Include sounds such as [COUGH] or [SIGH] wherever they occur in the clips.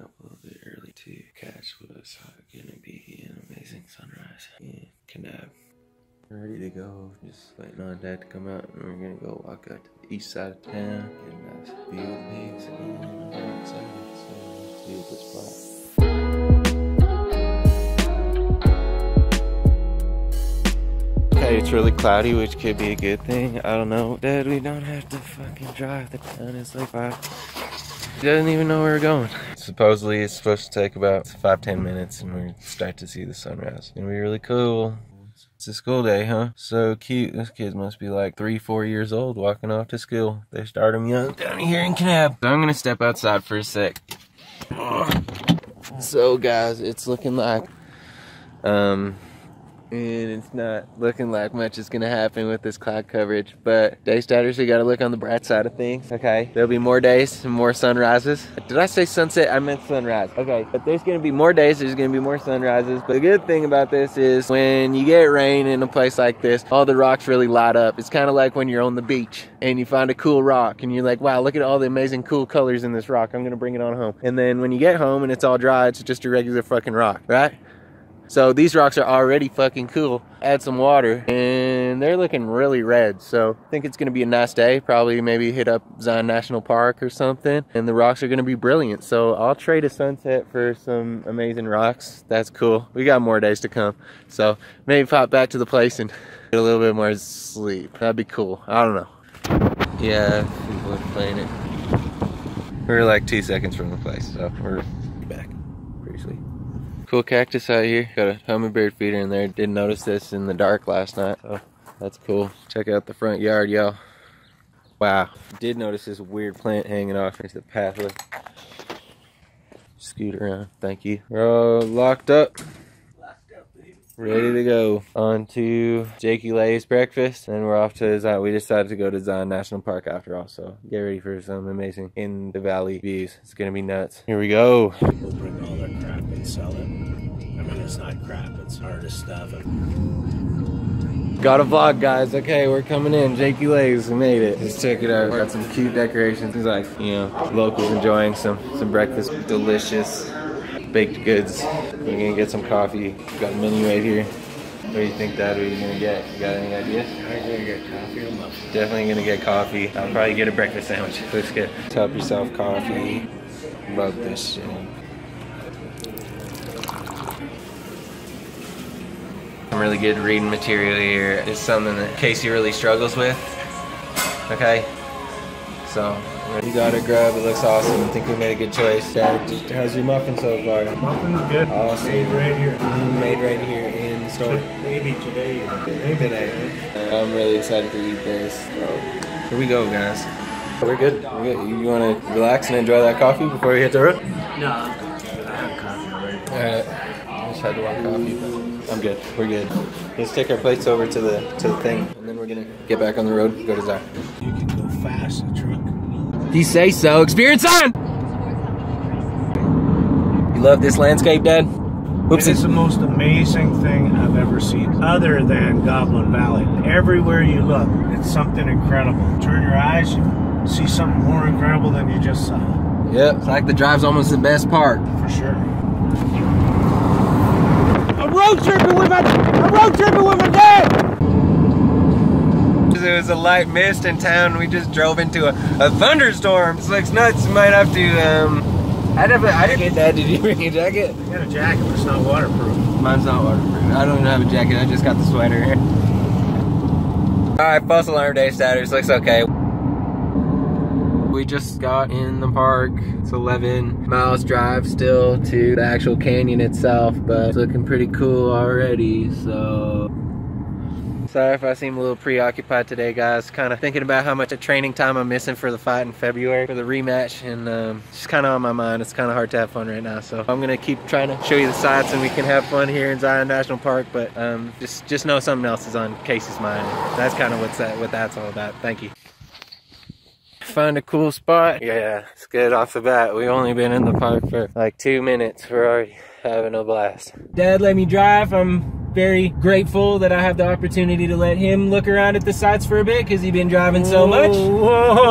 up a little bit early to catch what's gonna be an amazing sunrise in Kanab. Ready to go, just waiting on dad to come out and we're gonna go walk out to the east side of town, get a nice view the lakes and I'm excited, so let's what this spot. It's really cloudy, which could be a good thing. I don't know. Dad, we don't have to fucking drive the town. It's like five. He doesn't even know where we're going. Supposedly, it's supposed to take about five, ten minutes, and we start to see the sunrise. Gonna be really cool. It's a school day, huh? So cute. Those kids must be like three, four years old walking off to school. They start them young down here in Kanab. So I'm gonna step outside for a sec. So guys, it's looking like um and it's not looking like much is gonna happen with this cloud coverage. But day starters, we gotta look on the bright side of things. Okay, there'll be more days and more sunrises. Did I say sunset? I meant sunrise. Okay, but there's gonna be more days. There's gonna be more sunrises. But the good thing about this is when you get rain in a place like this, all the rocks really light up. It's kind of like when you're on the beach and you find a cool rock and you're like, wow, look at all the amazing cool colors in this rock. I'm gonna bring it on home. And then when you get home and it's all dry, it's just a regular fucking rock, right? So these rocks are already fucking cool. Add some water and they're looking really red. So I think it's gonna be a nice day. Probably maybe hit up Zion National Park or something. And the rocks are gonna be brilliant. So I'll trade a sunset for some amazing rocks. That's cool. We got more days to come. So maybe pop back to the place and get a little bit more sleep. That'd be cool. I don't know. Yeah, people are playing it. We're like two seconds from the place, so we're back pretty sweet. Cool cactus out here. Got a hummingbird feeder in there. Didn't notice this in the dark last night. So that's cool. Check out the front yard, y'all. Wow. Did notice this weird plant hanging off into the pathway. Scoot around. Thank you. We're all locked up. Ready to go on to Jakey Lay's breakfast, and we're off to Zion. We decided to go to Zion National Park after all, so get ready for some amazing in the valley views. It's gonna be nuts. Here we go. People bring all their crap and sell it. I mean, it's not crap, it's hardest stuff. Got a vlog, guys. Okay, we're coming in. Jakey Lay's, we made it. Let's check it out. Got some cute decorations. It's like, you know, locals enjoying some some breakfast. Delicious baked goods. We're gonna get some coffee. Got a menu right here. What do you think, Dad? What are you gonna get? You got any ideas? I'm gonna get coffee or muffin. Definitely gonna get coffee. I'll probably get a breakfast sandwich. Looks good. Top yourself coffee. Love this shit. Some really good reading material here. It's something that Casey really struggles with. Okay? So, you got it, grub. It looks awesome. I think we made a good choice. Dad, just- how's your muffin so far? Muffin's good. Awesome. Made right here. Mm, made right here in the store. Maybe today. Maybe today. I'm really excited to eat this. So, here we go, guys. We're good. We're good. You want to relax and enjoy that coffee before we hit the road? No, I have coffee already. Alright. I just had to want coffee, but I'm good. We're good. Let's take our plates over to the to the thing, and then we're gonna get back on the road go to Zion. You can go fast, the truck. You say so. Experience on! You love this landscape, Dad? It is the most amazing thing I've ever seen, other than Goblin Valley. Everywhere you look, it's something incredible. Turn your eyes, you see something more incredible than you just saw. Yep, it's like the drive's almost the best part. For sure. I'm road tripping with my I'm road tripping with my dad. It was a light mist in town. We just drove into a, a thunderstorm. This looks nuts. We might have to. Um, I never. I didn't get that. Did you bring a jacket? I got a jacket, but it's not waterproof. Mine's not waterproof. I don't even have a jacket. I just got the sweater. All right, false alarm day status. Looks okay. We just got in the park. It's 11 miles drive still to the actual canyon itself, but it's looking pretty cool already, so. Sorry if I seem a little preoccupied today, guys. Kind of thinking about how much of training time I'm missing for the fight in February for the rematch, and um, it's just kind of on my mind. It's kind of hard to have fun right now, so I'm gonna keep trying to show you the sights, and we can have fun here in Zion National Park. But um, just just know something else is on Casey's mind. That's kind of what's that what that's all about. Thank you. Find a cool spot. Yeah, it's good off the bat. We've only been in the park for like two minutes. We're already having a blast. Dad let me drive. I'm very grateful that I have the opportunity to let him look around at the sights for a bit because he's been driving so much. Whoa, whoa, whoa,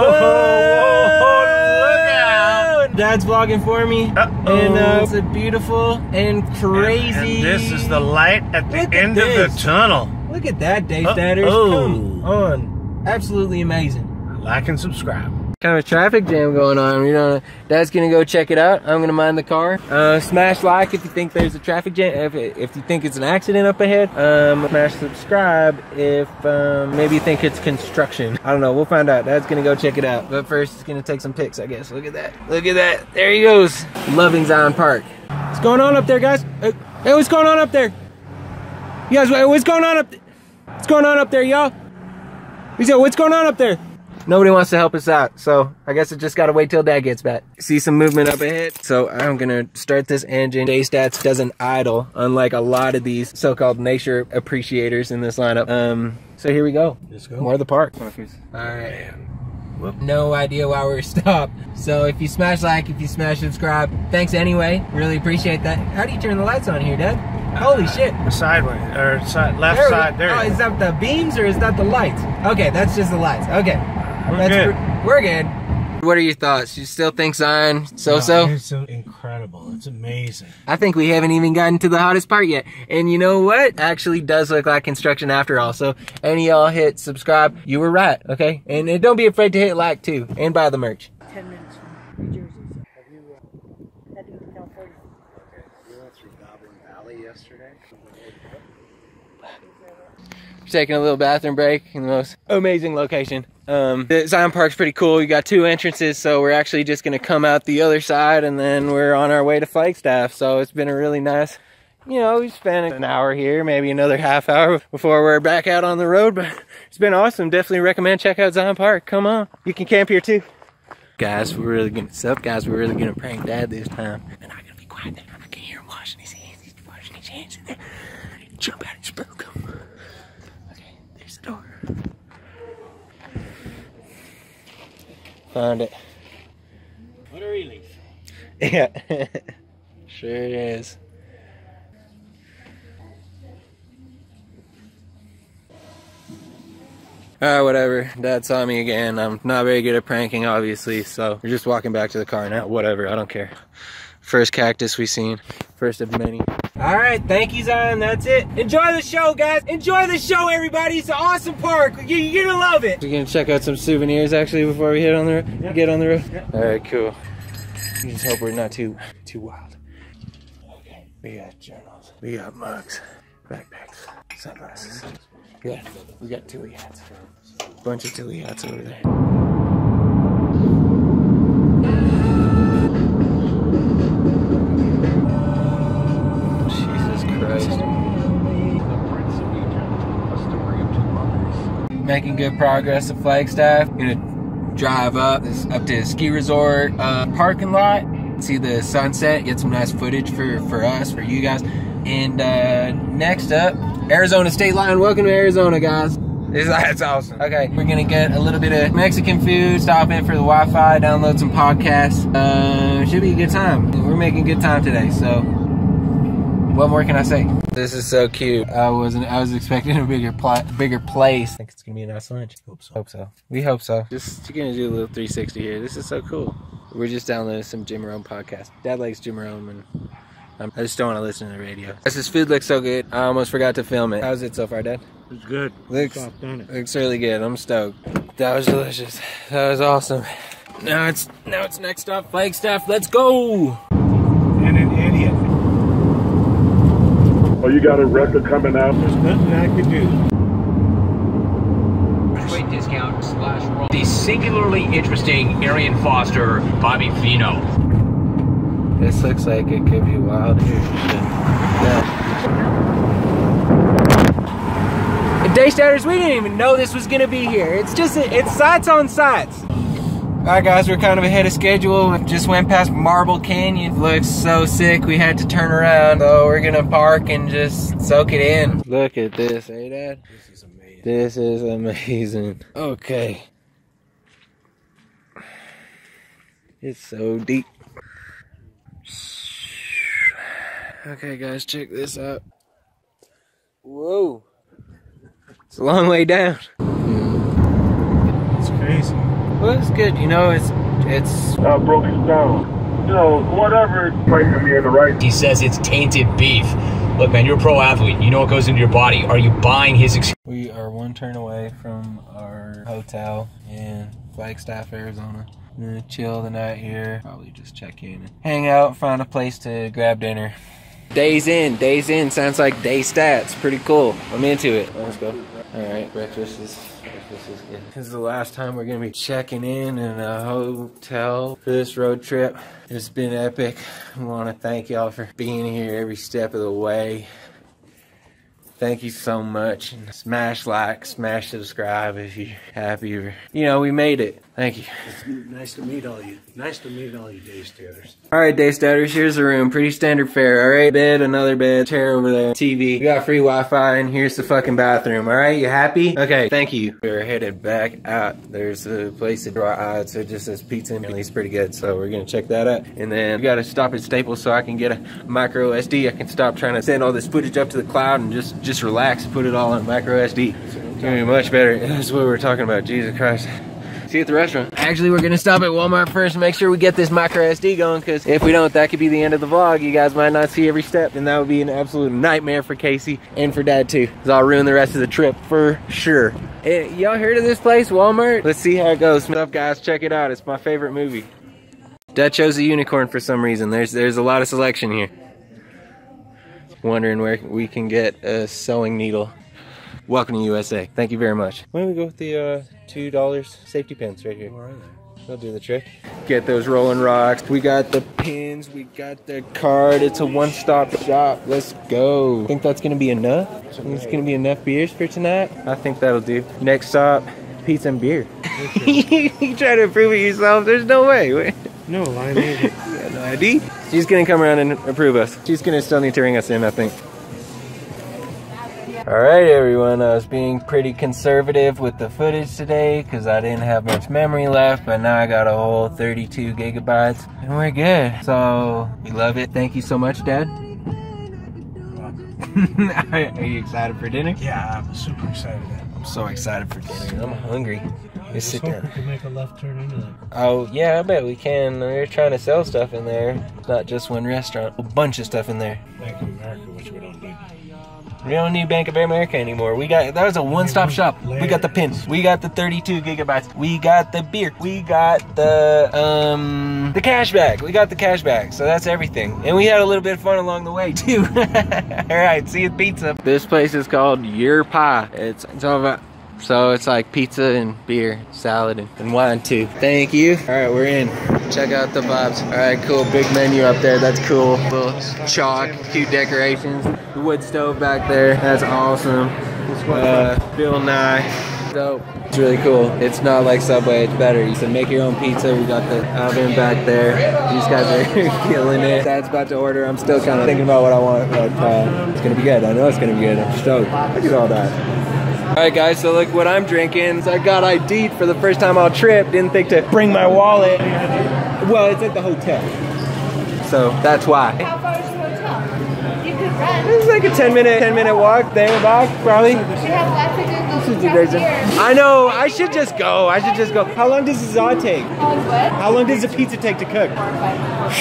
look out. Dad's vlogging for me. Uh-oh. And uh, it's a beautiful and crazy. And, and this is the light at the Look at end of the tunnel. Look at that, Dave Uh-oh. Statters. Come on. Absolutely amazing. Like and subscribe. Kind of a traffic jam going on. You know, Dad's gonna go check it out. I'm gonna mind the car. Uh, smash like if you think there's a traffic jam. If, if you think it's an accident up ahead. Um, smash subscribe if um, maybe you think it's construction. I don't know. We'll find out. Dad's gonna go check it out. But first, he's gonna take some pics. I guess. Look at that. Look at that. There he goes. Loving Zion Park. What's going on up there, guys? Hey, what's going on up there? You guys, what's going on up? What's going on up there, y'all? He said, what's going on up there? Nobody wants to help us out, so I guess I just gotta wait till Dad gets back. See some movement up ahead, so I'm gonna start this engine. Daystats doesn't idle, unlike a lot of these so-called nature appreciators in this lineup. Um, so here we go. Let's go. More of the park. All right. Whoop. No idea why we're stopped. So if you smash like, if you smash subscribe, thanks anyway. Really appreciate that. How do you turn the lights on here, Dad? Holy shit. Sideways or side, left There side. There. Oh, is that the beams or is that the lights? Okay, that's just the lights. Okay. We're That's good. pr- we're good. What are your thoughts? You still think Zion so go. so? It's so incredible. It's amazing. I think we haven't even gotten to the hottest part yet. And you know what? Actually does look like construction after all. So any of y'all hit subscribe. You were right, okay? And, and don't be afraid to hit like too. And buy the merch. 10 minutes from New Jersey. So have you uh, had to go to California? We went through Goblin Valley yesterday. Taking a little bathroom break in the most amazing location. Um, the Zion Park's pretty cool. You got two entrances, so we're actually just gonna come out the other side, and then we're on our way to Flagstaff. So it's been a really nice. You know, we spent an hour here, maybe another half hour before we're back out on the road, but it's been awesome. Definitely recommend check out Zion Park. Come on, you can camp here too. Guys, we're really gonna sup. Guys, we're really gonna prank Dad this time. And I'm gonna be quiet. I can hear him washing his hands. He's washing his hands in [LAUGHS] there. Jump out and spook him. Okay, there's the door. Found it. What a relief. Yeah. [LAUGHS] sure is. Alright, whatever. Dad saw me again. I'm not very good at pranking, obviously, so we're just walking back to the car now. Whatever, I don't care. First cactus we seen. First of many. Alright, thank you, Zion. That's it. Enjoy the show, guys. Enjoy the show, everybody. It's an awesome park. You- You're gonna love it. We're gonna check out some souvenirs actually before we hit on the ro- get on the road. Alright, cool. You just hope we're not too too wild. Okay, we got journals, we got mugs, backpacks, sunglasses. We got we got Tilley hats. Bunch of Tilley hats over there. Making good progress at Flagstaff. Gonna drive up this up to the ski resort uh, parking lot, see the sunset, get some nice footage for for us, for you guys. And uh, next up, Arizona State Line. Welcome to Arizona, guys. This- That's awesome. Okay, we're gonna get a little bit of Mexican food, stop in for the Wi-Fi, download some podcasts. Uh, should be a good time. We're making good time today, so what more can I say? This is so cute. I wasn't. I was expecting a bigger pla- bigger place. I think it's gonna be a nice lunch. Hope so. Hope so. We hope so. Just gonna do a little 360 here. This is so cool. We're just downloading some Jim Rome podcast. Dad likes Jim Rome, and um, I just don't want to listen to the radio. This is food looks so good. I almost forgot to film it. How's it so far, Dad? It's good. Looks- Soft it. Looks really good. I'm stoked. That was delicious. That was awesome. Now it's now it's next stop Flagstaff. Let's go. And an idiot. Oh, you got a record coming out? There's nothing I could do. Rate discount slash roll. The singularly interesting Arian Foster Bobby Fino. This looks like it could be wild here. Yeah. Day starters, we didn't even know this was gonna be here. It's just it's sights on sights. All right, guys, we're kind of ahead of schedule. We just went past Marble Canyon. Looks so sick. We had to turn around, so we're gonna park and just soak it in. Look at this, hey, Dad. This is amazing. This is amazing. Okay. It's so deep. Okay, guys, check this out. Whoa. It's a long way down. It's crazy. Well, it's good. You know, it's it's I broke it down. you know, whatever. Placing me in the right He says it's tainted beef. Look, man, you're a pro athlete. You know what goes into your body. Are you buying his ex- We are one turn away from our hotel in Flagstaff, Arizona. I'm gonna chill the night here. Probably just check in and hang out, find a place to grab dinner. Days Inn, Days Inn. Sounds like day stats. Pretty cool. I'm into it. Let's go. All right, breakfast is breakfast is good. This is the last time we're gonna be checking in in a hotel for this road trip. It's been epic. I want to thank y'all for being here every step of the way. Thank you so much. Smash like, smash subscribe if you're happy. You know, we made it. Thank you. Nice to meet all you. Nice to meet all you day staters. All right, day starters, here's the room. Pretty standard fare. All right, bed, another bed, chair over there, TV. We got free Wi-Fi, and here's the fucking bathroom. All right, you happy? Okay, thank you. We're headed back out. There's a place to draw eyes. It just says pizza, and it's pretty good. So we're gonna check that out. And then we gotta stop at Staples so I can get a micro SD. I can stop trying to send all this footage up to the cloud and just just relax, put it all on micro SD. It's gonna be much better. That's what we're talking about. Jesus Christ. See you at the restaurant. Actually, we're gonna stop at Walmart first and make sure we get this micro SD going, because if we don't, that could be the end of the vlog. You guys might not see every step, and that would be an absolute nightmare for Casey and for Dad too. Cause I'll ruin the rest of the trip for sure. Hey, y'all heard of this place, Walmart? Let's see how it goes. What's up, guys? Check it out. It's my favorite movie. Dad chose a unicorn for some reason. There's there's a lot of selection here. Wondering where we can get a sewing needle. Welcome to USA. Thank you very much. Why don't we go with the uh, two dollars safety pins right here? They'll do the trick. Get those rolling rocks. We got the pins. We got the card. It's a one-stop shop. Let's go. Think that's gonna be enough? Think it's gonna be enough beers for tonight? I think that'll do. Next stop, pizza and beer. [LAUGHS] you try to prove it yourself. There's no way. [LAUGHS] No, I mean, You got [LAUGHS] no ID. She's gonna come around and approve us. She's gonna still need to ring us in, I think. All right, everyone. I was being pretty conservative with the footage today because I didn't have much memory left, but now I got a whole 32 gigabytes, and we're good. So we love it. Thank you so much, Dad. [LAUGHS] Are you excited for dinner? yeah, I'm super excited. I'm so excited for dinner. I'm hungry. Just sit down. we can make a left turn into that. Oh yeah, I bet we can. We're trying to sell stuff in there. It's not just one restaurant. A bunch of stuff in there. Bank of We don't need Bank of America anymore. We got that was a one-stop shop. We got the pins. We got the 32 gigabytes. We got the beer. We got the um the cashback. We got the cashback. So that's everything. And we had a little bit of fun along the way too. [LAUGHS] all right, see you at pizza. This place is called Your Pie. It's it's all about so it's like pizza and beer, salad, and, and wine too. Thank you. All right, we're in. Check out the vibes. All right, cool. Big menu up there. That's cool. Little chalk, cute decorations. The wood stove back there. That's awesome. Uh, Bill Nye. Dope. It's really cool. It's not like Subway. It's better. You can make your own pizza. We got the oven back there. These guys are [LAUGHS] killing it. Dad's about to order. I'm still kind of thinking about what I want, but uh, it's gonna be good. I know it's gonna be good. I'm stoked. Look at all that. Alright guys, so look what I'm drinking. So I got ID'd for the first time all trip. Didn't think to bring my wallet. Well, it's at the hotel. So that's why. How far is the hotel? You could run. It's like a 10 minute 10 minute walk there back, probably. We have lots of good Should do this. I know, I should just go. I should just go. How long does this all take? How long does the pizza take to cook? Four or five minutes.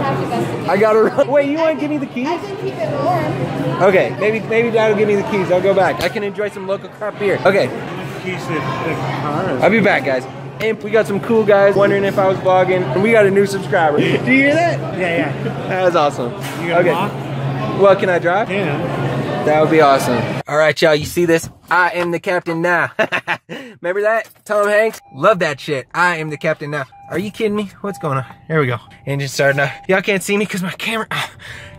Have to best I gotta [LAUGHS] run. Wait, you wanna give me the keys? I can keep it warm. Okay, maybe maybe dad'll give me the keys. I'll go back. I can enjoy some local craft beer. Okay, Keys to the car. I'll be back, guys. And we got some cool guys wondering if I was vlogging, and we got a new subscriber. [LAUGHS] Do you hear that? Yeah, yeah. That was awesome. You gonna Okay. walk? Well, can I drive? Yeah. That would be awesome. All right, y'all, you see this? I am the captain now. [LAUGHS] Remember that? Tom Hanks? Love that shit. I am the captain now. Are you kidding me? What's going on? There we go. Engine starting up. Y'all can't see me because my camera. Ah.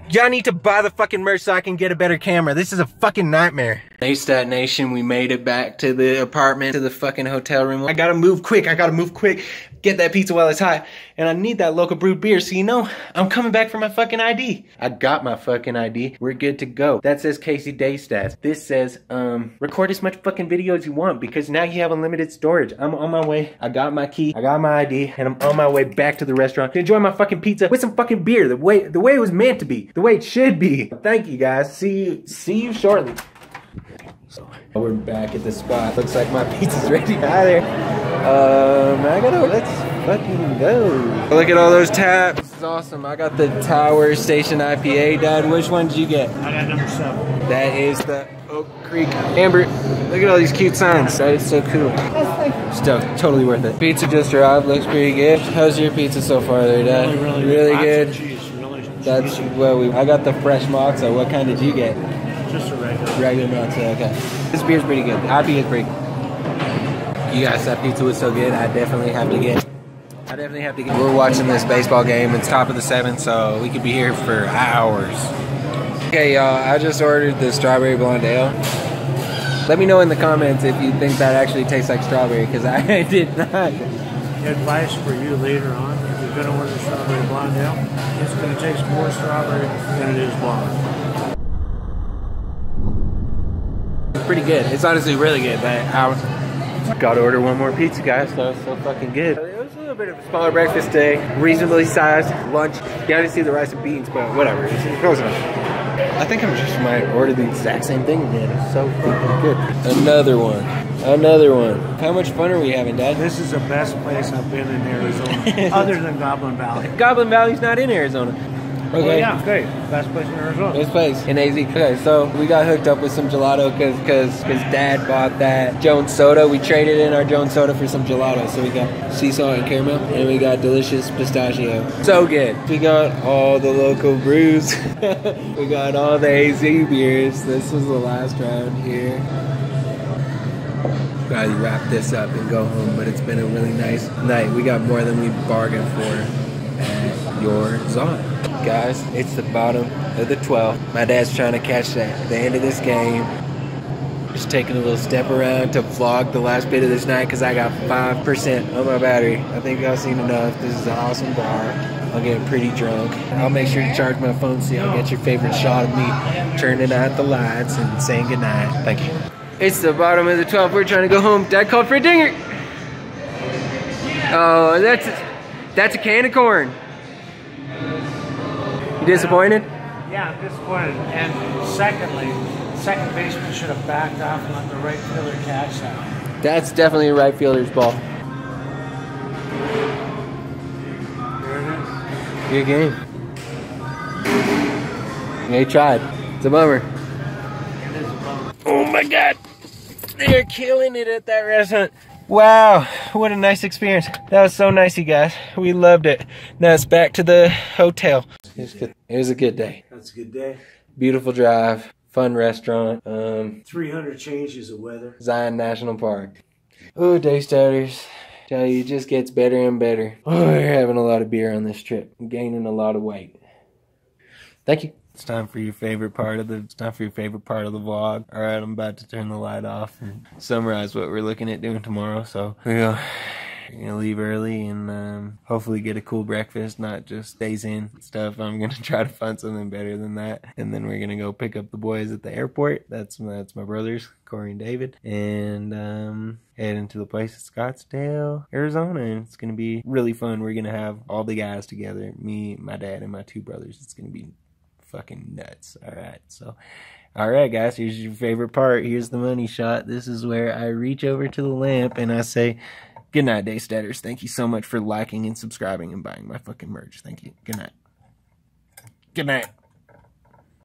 Y'all need to buy the fucking merch so I can get a better camera. This is a fucking nightmare. Naystat Nation, we made it back to the apartment, to the fucking hotel room. I gotta move quick. I gotta move quick. Get that pizza while it's hot. And I need that local brewed beer, so you know, I'm coming back for my fucking ID. I got my fucking ID. We're good to go. That says Casey Day Stats. This says, um, record as much fucking video as you want because now you have unlimited storage. I'm on my way. I got my key. I got my ID, and I'm on my way back to the restaurant to enjoy my fucking pizza with some fucking beer. The way the way it was meant to be. The way it should be. Thank you guys. See you see you shortly. So we're back at the spot. Looks like my pizza's ready. Hi there. Um, I gotta let's fucking go. Look at all those taps. This is awesome. I got the Tower Station IPA, Dad. Which one did you get? I got number seven. That is the Oak Creek Amber. Look at all these cute signs. That is so cool. Stuff totally worth it. Pizza just arrived. Looks pretty good. How's your pizza so far, there, Dad? Really, really, really Lots good. cheese, really That's cheesy. what we. I got the fresh moxa. What kind did you get? just a regular. Regular moxa. Okay. This beer's pretty good. IPA is pretty. good. You guys, that pizza was so good. I definitely have to get. I definitely have to get. We're watching this baseball game. It's top of the seventh, so we could be here for hours. Okay, y'all. I just ordered the strawberry blonde ale. Let me know in the comments if you think that actually tastes like strawberry, because I [LAUGHS] did not. Advice for you later on, if you're gonna order strawberry blonde ale, it's gonna taste more strawberry than it is blonde. Pretty good. It's honestly really good. But I gotta order one more pizza, guys. That was so fucking good. It was a little bit of a smaller breakfast day, reasonably sized lunch. You gotta see the rice and beans, but whatever. It's close. I think I'm just might order the exact same thing again. It's so fucking good. Another one. Another one. How much fun are we having, Dad? This is the best place I've been in Arizona, [LAUGHS] other than Goblin Valley. Goblin Valley's not in Arizona. Okay. Oh yeah, great. best place in Arizona. Best place in AZ. Okay, so we got hooked up with some gelato because because Dad bought that Jones soda. We traded in our Jones soda for some gelato. So we got sea salt and caramel, and we got delicious pistachio. So good. We got all the local brews. [LAUGHS] we got all the AZ beers. This was the last round here. Probably wrap this up and go home, but it's been a really nice night. We got more than we bargained for at your Zon. Guys, it's the bottom of the 12th. My dad's trying to catch that the end of this game. Just taking a little step around to vlog the last bit of this night because I got 5% on my battery. I think I've seen enough. This is an awesome bar. I'll get pretty drunk. I'll make sure to charge my phone so y'all get your favorite shot of me turning out the lights and saying goodnight. Thank you. It's the bottom of the 12th. We're trying to go home. Dad called for a dinger. Oh, that's that's a can of corn. You disappointed? Yeah, I'm disappointed. And secondly, second baseman should have backed off and let the right fielder catch that. That's definitely a right fielder's ball. There it is. Good game. He tried. It's a bummer. It is a bummer. Oh my god. They're killing it at that restaurant. Wow, what a nice experience. That was so nice, you guys. We loved it. Now it's back to the hotel. It was, good. It was a good day. That's a good day. Beautiful drive, fun restaurant, um, 300 changes of weather. Zion National Park. Oh, day starters. Tell you, it just gets better and better. Oh, we're having a lot of beer on this trip. I'm Gaining a lot of weight. Thank you. It's time for your favorite part of the. It's time for your favorite part of the vlog. All right, I'm about to turn the light off and summarize what we're looking at doing tomorrow. So we're gonna, we're gonna leave early and um, hopefully get a cool breakfast, not just Days Inn stuff. I'm gonna [LAUGHS] try to find something better than that, and then we're gonna go pick up the boys at the airport. That's that's my brothers, Corey and David, and um, head into the place at Scottsdale, Arizona. And it's gonna be really fun. We're gonna have all the guys together, me, my dad, and my two brothers. It's gonna be fucking nuts. All right, so. All right, guys, here's your favorite part. Here's the money shot. This is where I reach over to the lamp and I say, Good night, Day Statters. Thank you so much for liking and subscribing and buying my fucking merch. Thank you. Good night. Good night.